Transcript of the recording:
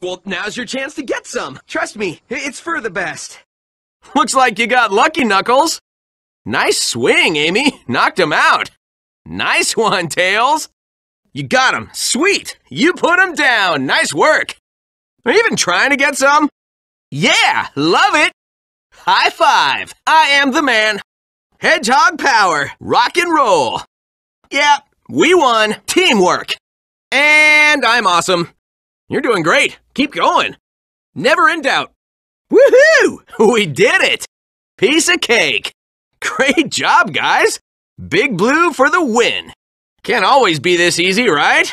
Well, now's your chance to get some. Trust me, it's for the best. Looks like you got lucky, Knuckles. Nice swing, Amy. Knocked him out. Nice one, Tails. You got him. Sweet. You put him down. Nice work. Are you even trying to get some? Yeah, love it. High five. I am the man. Hedgehog power. Rock and roll. Yeah, we won. Teamwork. And I'm awesome. You're doing great. Keep going. Never in doubt. Woohoo! We did it! Piece of cake! Great job, guys! Big Blue for the win! Can't always be this easy, right?